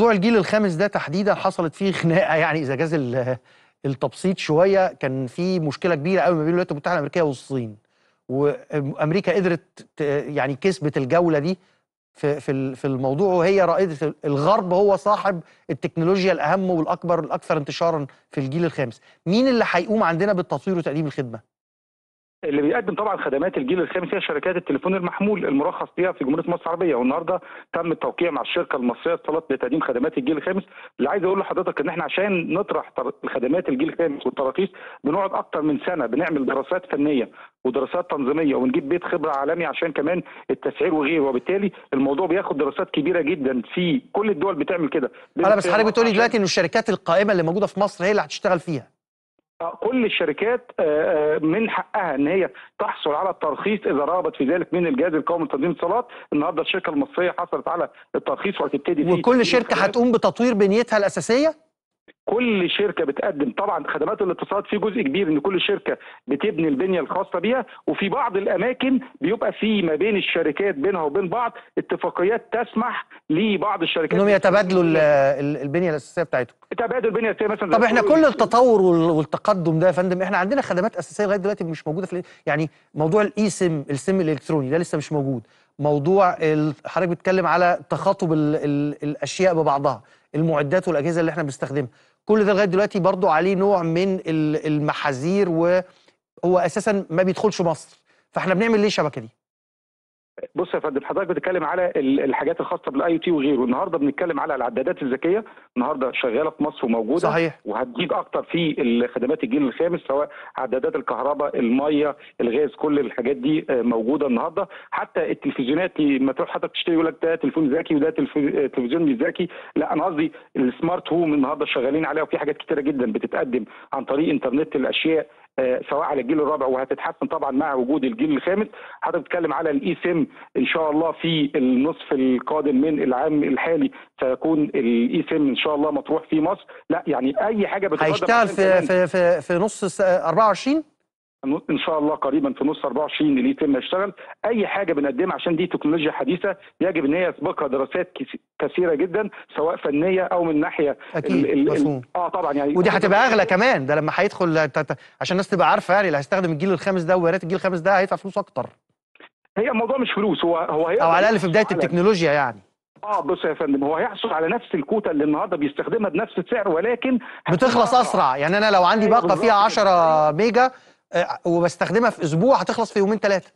موضوع الجيل الخامس ده تحديدا حصلت فيه خناقة يعني إذا جاز ال- التبسيط شوية كان في مشكلة كبيرة قوي ما بين الولايات المتحدة الأمريكية والصين. وأمريكا قدرت يعني كسبت الجولة دي في في الموضوع وهي رائدة الغرب هو صاحب التكنولوجيا الأهم والأكبر الأكثر انتشارا في الجيل الخامس. مين اللي هيقوم عندنا بالتطوير وتقديم الخدمة؟ اللي بيقدم طبعا خدمات الجيل الخامس هي شركات التليفون المحمول المرخص ليها في جمهورية مصر العربية. والنهاردة تم التوقيع مع الشركة المصرية للاتصالات لتقديم خدمات الجيل الخامس. اللي عايز أقول لحضرتك إن إحنا عشان نطرح الخدمات الجيل الخامس والتراخيص بنقعد أكتر من سنة بنعمل دراسات فنية ودراسات تنظيمية ونجيب بيت خبرة عالمي عشان كمان التسعير وغيره. وبالتالي الموضوع بياخد دراسات كبيرة جدا في كل الدول بتعمل كده. أنا بس حضرتك بتقولي دلوقتي إن الشركات القائمة اللي موجودة في مصر هي اللي هتشتغل فيها. كل الشركات آه، آه، من حقها إن هي تحصل على الترخيص إذا رغبت في ذلك من الجهاز القومي لتنظيم الاتصالات النهارده الشركة المصرية حصلت على الترخيص وهتبتدي وكل شركة. هتقوم بتطوير بنيتها الأساسية كل شركة بتقدم طبعا خدمات الاتصالات في جزء كبير إن كل شركة بتبني البنية الخاصة بيها وفي بعض الأماكن بيبقى في ما بين الشركات بينها وبين بعض اتفاقيات تسمح لبعض الشركات إنهم يتبادلوا ال- ال- البنية الأساسية بتاعتهم تبادل بنيه زي مثلا طب إحنا كل التطور وال- والتقدم ده يا فندم إحنا عندنا خدمات أساسية لغاية دلوقتي مش موجودة في يعني موضوع ال eSIM ال SIM الإلكتروني ده لسه مش موجود. موضوع حضرتك بتتكلم على تخاطب ال ال الأشياء ببعضها المعدات والأجهزة اللي إحنا بنستخدمها. كل ده لغاية دلوقتي برضو عليه نوع من ال- المحاذير وهو أساسا ما بيدخلش مصر. فاحنا بنعمل ليه الشبكة دي؟ بص يا فندم حضرتك بتتكلم على ال- الحاجات الخاصة بال IT وغيره. النهارده بنتكلم على العدادات الذكية. النهارده شغالة في مصر وموجودة. صحيح. وهتزيد أكتر في الخدمات الجيل الخامس سواء عدادات الكهرباء المية الغاز كل الحاجات دي آه، موجودة النهارده. حتى التلفزيونات لما تروح حضرتك تشتري يقول لك ده تليفون ذكي وده آه، تلفزيون مش ذكي. لا أنا قصدي السمارت هوم النهارده شغالين عليها وفي حاجات كتيرة جدا بتتقدم عن طريق إنترنت. الأشياء سواء على الجيل الرابع وهتتحسن طبعا مع وجود الجيل الخامس. حضرتك بتتكلم على الإي سيم. إن شاء الله في النصف القادم من العام الحالي سيكون الإي سيم. إن شاء الله مطروح في مصر. لا يعني أي حاجة بتقدم هيشتغل في في في, في نص الس- 24 إن شاء الله قريبا في نص 24 اللي يتم يشتغل. أي حاجة بنقدمها عشان دي تكنولوجيا حديثة يجب إن هي يسبقها دراسات كثيرة جدا سواء فنية أو من ناحية أكيد، مفهوم. آه طبعا يعني ودي هتبقى أغلى كمان ده لما هيدخل عشان الناس تبقى عارفة يعني اللي هيستخدم الجيل الخامس ده وبيانات الجيل الخامس ده هيدفع فلوس أكتر. هي الموضوع مش فلوس هو هو هي أو على الأقل في بداية التكنولوجيا يعني. آه بص يا فندم هو هيحصل على نفس الكوتا اللي النهارده بيستخدمها بنفس السعر ولكن بتخلص أسرع. يعني أنا لو عندي أيوة باقه فيها بالظبط 10 ميجا آه، وبستخدمها في أسبوع هتخلص في يومين ثلاثة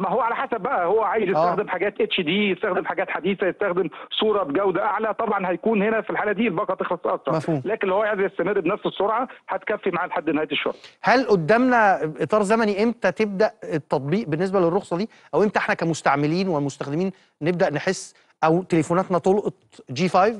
ما هو على حسب بقى هو عايز يستخدم حاجات HD يستخدم حاجات حديثة يستخدم صورة بجودة أعلى طبعا هيكون هنا في الحالة دي الباقة تخلص اسرع مفهوم. لكن لو هو عايز يستمر بنفس السرعة هتكفي معاه لحد نهاية الشهر. هل قدامنا إطار زمني إمتى تبدأ التطبيق بالنسبة للرخصة دي؟ أو إمتى إحنا كمستعملين والمستخدمين نبدأ نحس أو تليفوناتنا تلقط جي 5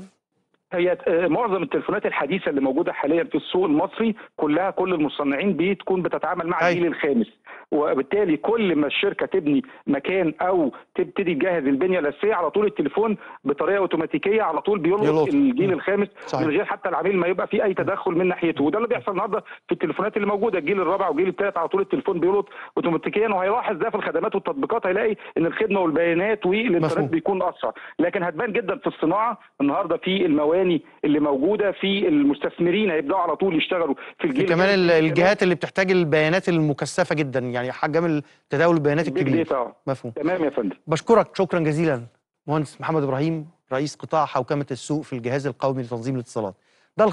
هي آه، معظم التليفونات الحديثة اللي موجودة حاليا في السوق المصري كلها كل المصنعين بتكون بتتعامل مع. الجيل الخامس وبالتالي كل ما الشركة تبني مكان أو تبتدي تجهز البنية الأساسية على طول التليفون بطريقة أوتوماتيكية على طول بيلقط يلقط. الجيل. الخامس صحيح. من غير حتى العميل ما يبقى فيه أي تدخل من ناحيته وده اللي بيحصل النهارده في التليفونات اللي موجودة الجيل الرابع والجيل الثالث على طول التليفون بيلقط اوتوماتيكيا وهيلاحظ ده في الخدمات والتطبيقات هيلاقي إن الخدمة والبيانات والإنترنت. بيكون أسرع لكن هتبان جدا في الصناعة النهارده في المواني اللي موجودة في المستثمرين هيبدأوا على طول يشتغلوا في الجيل كمان. الجهات اللي بتحتاج البيانات المكثفة جدا يعني حجم تداول البيانات الكبير. مفهوم. تمام يا فندم. بشكرك. شكرا جزيلا. مهندس محمد إبراهيم رئيس قطاع حوكمة السوق في الجهاز القومي لتنظيم الاتصالات. ده.